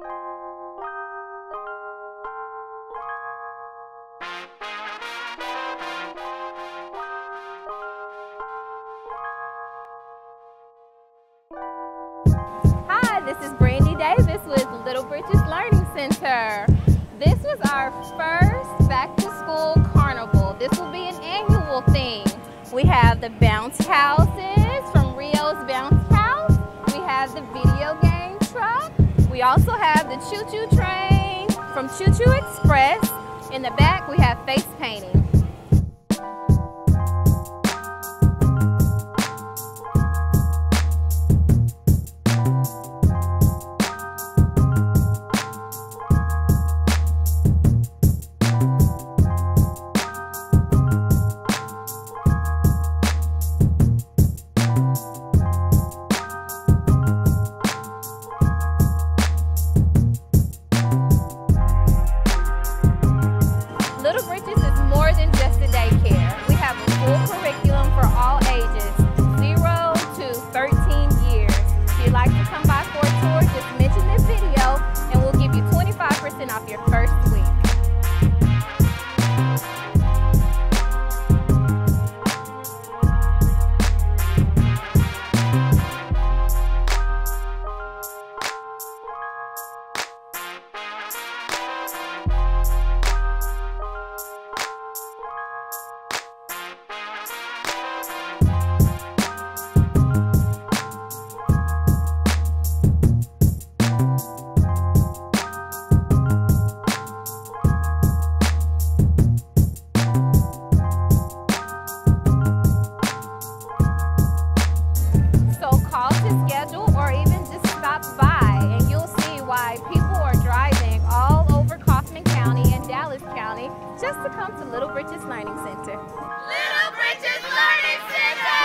Hi, this is Brandy Davis with Little Britches Learning Center. This was our first back to school carnival. This will be an annual thing. We have the bounce houses from Rio's Bounce House. We have the video game truck. We also have the choo choo train from Choo Choo Express. In the back, we have face painting. If you'd like to come by schedule or even just stop by and you'll see why people are driving all over Kaufman County and Dallas County just to come to Little Britches Learning Center. Little Britches Learning Center!